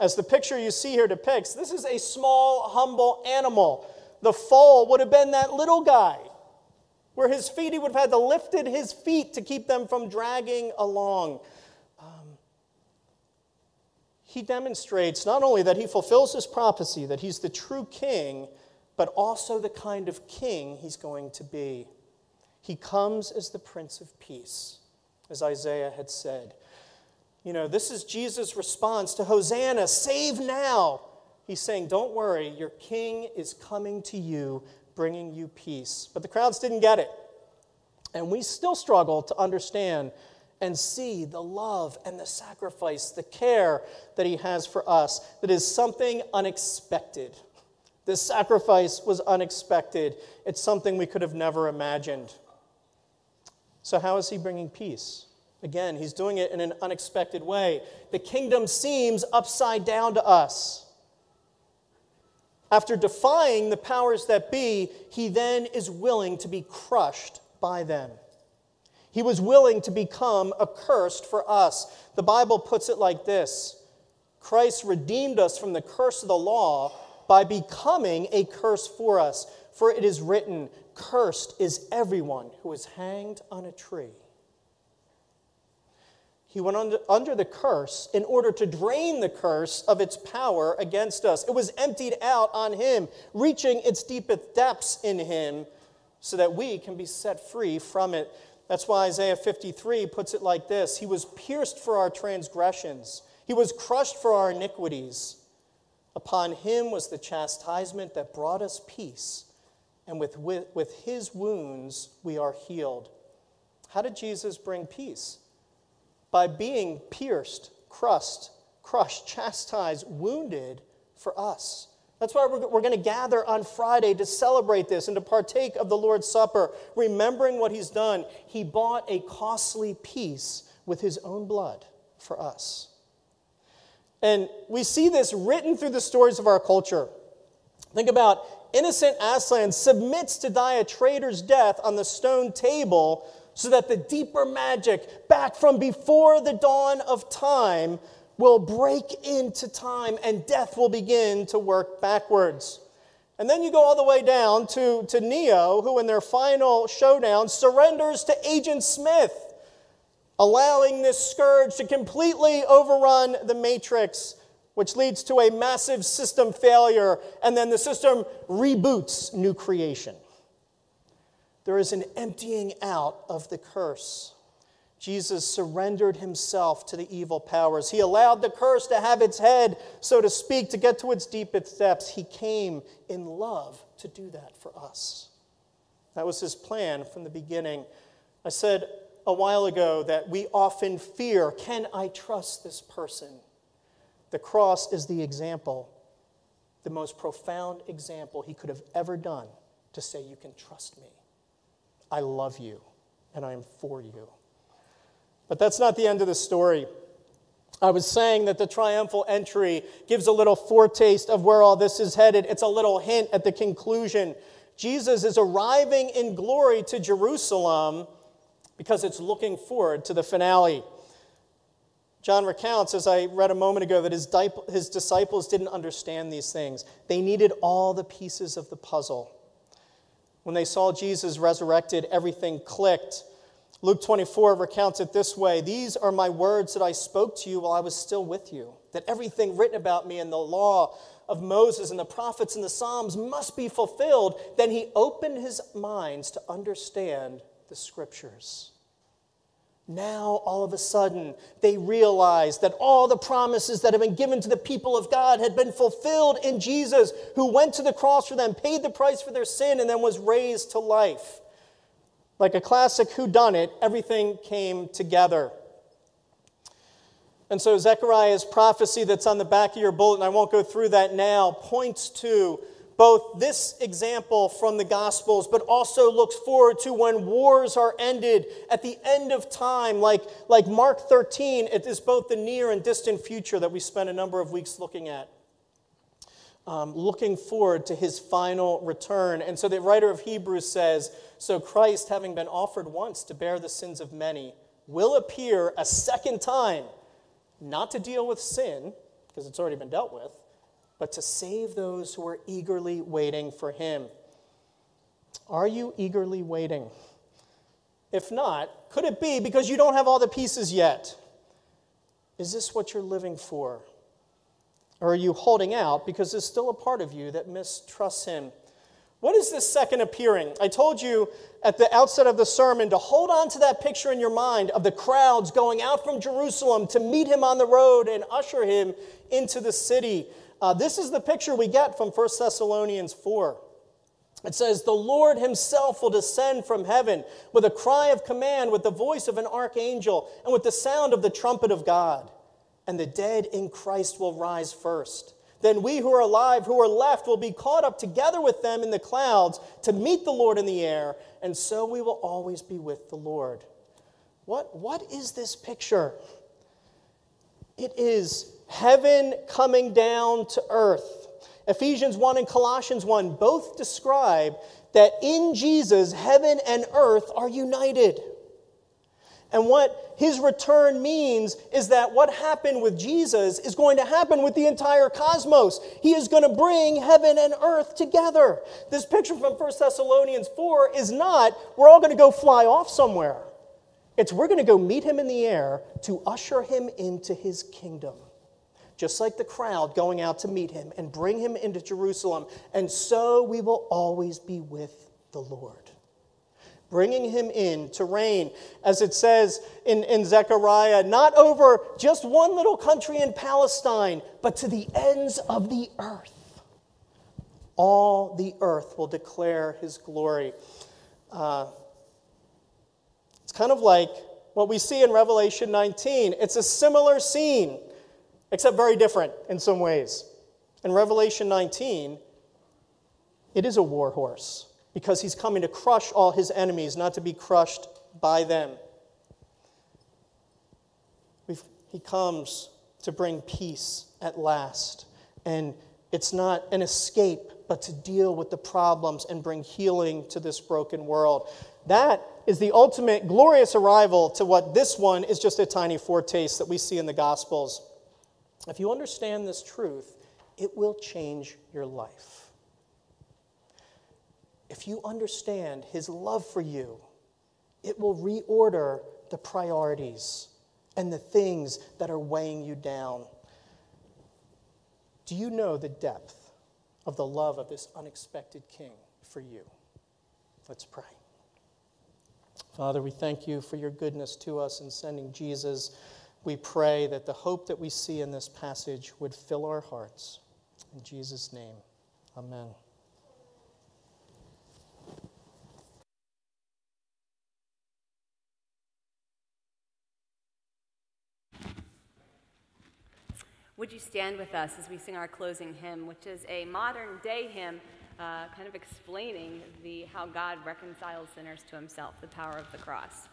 As the picture you see here depicts, this is a small, humble animal. The foal would have been that little guy, where his feet, he would have had to lifted his feet to keep them from dragging along. Um, he demonstrates not only that he fulfills his prophecy, that he's the true king, but also the kind of king he's going to be. He comes as the Prince of Peace, as Isaiah had said. You know, this is Jesus' response to Hosanna, save now. He's saying, Don't worry, your king is coming to you, bringing you peace. But the crowds didn't get it. And we still struggle to understand and see the love and the sacrifice, the care that he has for us, that is something unexpected. This sacrifice was unexpected. It's something we could have never imagined. So, how is he bringing peace? Again, he's doing it in an unexpected way. The kingdom seems upside down to us. After defying the powers that be, he then is willing to be crushed by them. He was willing to become accursed for us. The Bible puts it like this Christ redeemed us from the curse of the law by becoming a curse for us. For it is written, Cursed is everyone who is hanged on a tree. He went under, under, the curse in order to drain the curse of its power against us. It was emptied out on him, reaching its deepest depths in him, so that we can be set free from it. That's why Isaiah 53 puts it like this He was pierced for our transgressions, He was crushed for our iniquities. Upon him was the chastisement that brought us peace, and with, with, with his wounds we are healed. How did Jesus bring peace? By being pierced, crushed, crushed, chastised, wounded for us. That's why we're, we're going to gather on Friday to celebrate this and to partake of the Lord's Supper, remembering what He's done. He bought a costly peace with His own blood for us. And we see this written through the stories of our culture. Think about innocent Aslan submits to die a traitor's death on the stone table so that the deeper magic back from before the dawn of time will break into time and death will begin to work backwards. And then you go all the way down to, to Neo, who in their final showdown surrenders to Agent Smith, allowing this scourge to completely overrun the Matrix, which leads to a massive system failure, and then the system reboots new creation. There is an emptying out of the curse. Jesus surrendered himself to the evil powers. He allowed the curse to have its head, so to speak, to get to its deepest depths. He came in love to do that for us. That was his plan from the beginning. I said a while ago that we often fear can I trust this person? The cross is the example, the most profound example he could have ever done to say, You can trust me. I love you, and I am for you. But that's not the end of the story. I was saying that the triumphal entry gives a little foretaste of where all this is headed. It's a little hint at the conclusion. Jesus is arriving in glory to Jerusalem because it's looking forward to the finale. John recounts, as I read a moment ago, that his, his disciples didn't understand these things. They needed all the pieces of the puzzle. When they saw Jesus resurrected, everything clicked. Luke 24 recounts it this way These are my words that I spoke to you while I was still with you, that everything written about me in the law of Moses and the prophets and the Psalms must be fulfilled. Then he opened his minds to understand the scriptures. Now, all of a sudden, they realized that all the promises that had been given to the people of God had been fulfilled in Jesus, who went to the cross for them, paid the price for their sin, and then was raised to life. Like a classic whodunit, everything came together. And so Zechariah's prophecy that's on the back of your bulletin, I won't go through that now, points to both this example from the Gospels, but also looks forward to when wars are ended at the end of time. Like, like Mark 13, it is both the near and distant future that we spent a number of weeks looking at um, looking forward to his final return. And so the writer of Hebrews says So Christ, having been offered once to bear the sins of many, will appear a second time, not to deal with sin, because it's already been dealt with, but to save those who are eagerly waiting for him. Are you eagerly waiting? If not, could it be because you don't have all the pieces yet? Is this what you're living for? Or are you holding out because there's still a part of you that mistrusts him? What is this second appearing? I told you at the outset of the sermon to hold on to that picture in your mind of the crowds going out from Jerusalem to meet him on the road and usher him into the city. Uh, this is the picture we get from 1 Thessalonians 4. It says, The Lord himself will descend from heaven with a cry of command, with the voice of an archangel, and with the sound of the trumpet of God. And the dead in Christ will rise first. Then we who are alive, who are left, will be caught up together with them in the clouds to meet the Lord in the air, and so we will always be with the Lord. What, what is this picture? It is heaven coming down to earth. Ephesians 1 and Colossians 1 both describe that in Jesus, heaven and earth are united. And what his return means is that what happened with Jesus is going to happen with the entire cosmos. He is going to bring heaven and earth together. This picture from 1 Thessalonians 4 is not, we're all going to go fly off somewhere. It's, we're going to go meet him in the air to usher him into his kingdom. Just like the crowd going out to meet him and bring him into Jerusalem. And so we will always be with the Lord bringing him in to reign, as it says in, in Zechariah, not over just one little country in Palestine, but to the ends of the earth. All the earth will declare his glory. Uh, it's kind of like what we see in Revelation 19. It's a similar scene, except very different in some ways. In Revelation 19, it is a war horse because he's coming to crush all his enemies, not to be crushed by them. We've, he comes to bring peace at last. And it's not an escape, but to deal with the problems and bring healing to this broken world. That is the ultimate glorious arrival to what this one is just a tiny foretaste that we see in the Gospels. If you understand this truth, it will change your life if you understand his love for you, it will reorder the priorities and the things that are weighing you down. Do you know the depth of the love of this unexpected king for you? Let's pray. Father, we thank you for your goodness to us in sending Jesus. We pray that the hope that we see in this passage would fill our hearts. In Jesus' name, amen. Would you stand with us as we sing our closing hymn, which is a modern day hymn, uh, kind of explaining the, how God reconciles sinners to himself, the power of the cross.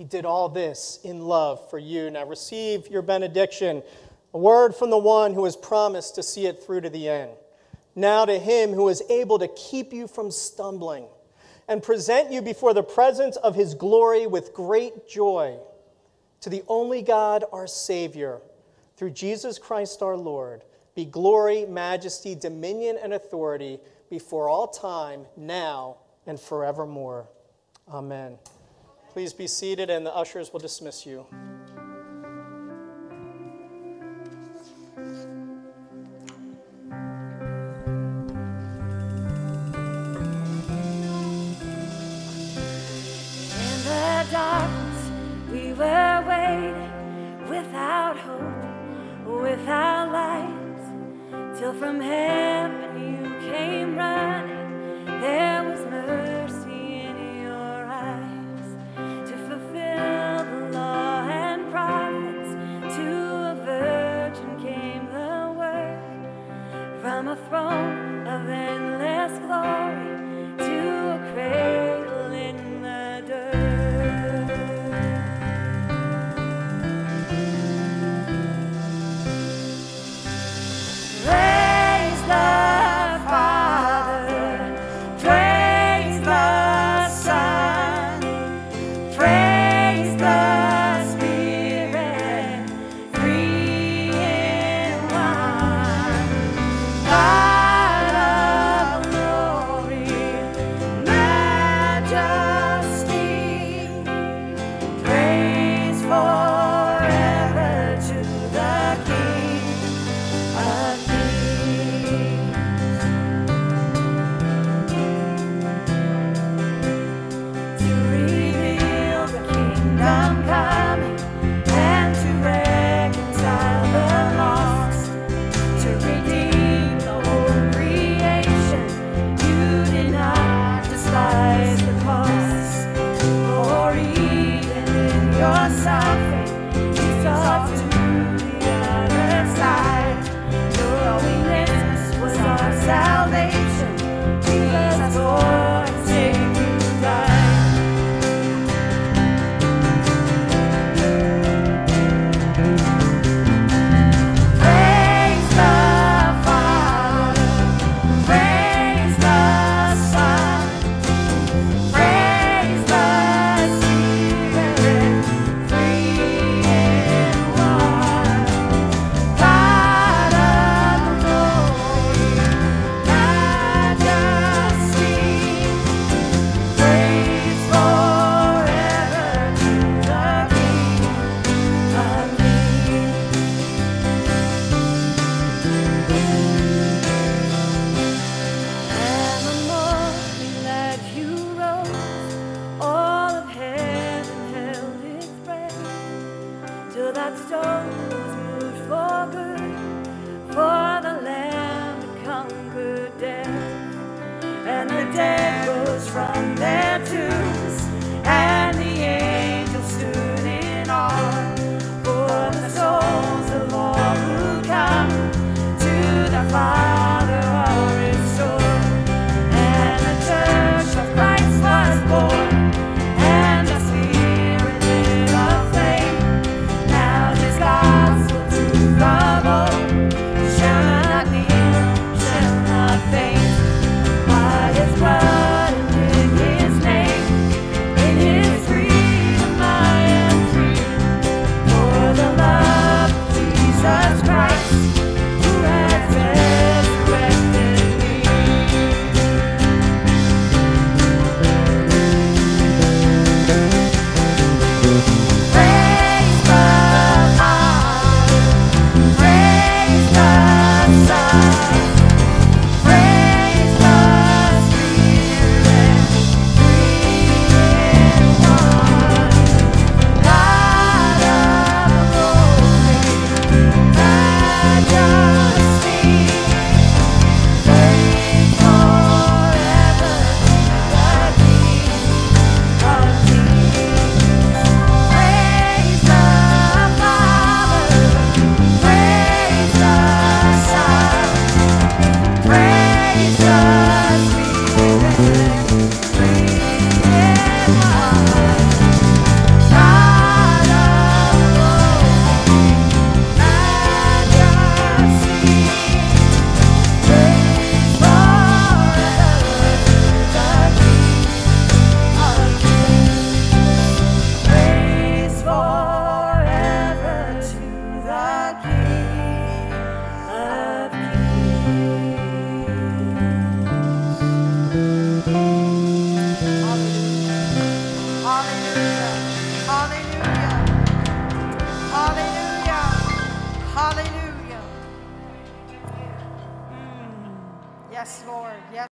He did all this in love for you. Now receive your benediction, a word from the one who has promised to see it through to the end. Now to him who is able to keep you from stumbling and present you before the presence of his glory with great joy. To the only God, our Savior, through Jesus Christ our Lord, be glory, majesty, dominion, and authority before all time, now and forevermore. Amen. Please be seated, and the ushers will dismiss you. Without hope, without light, till from heaven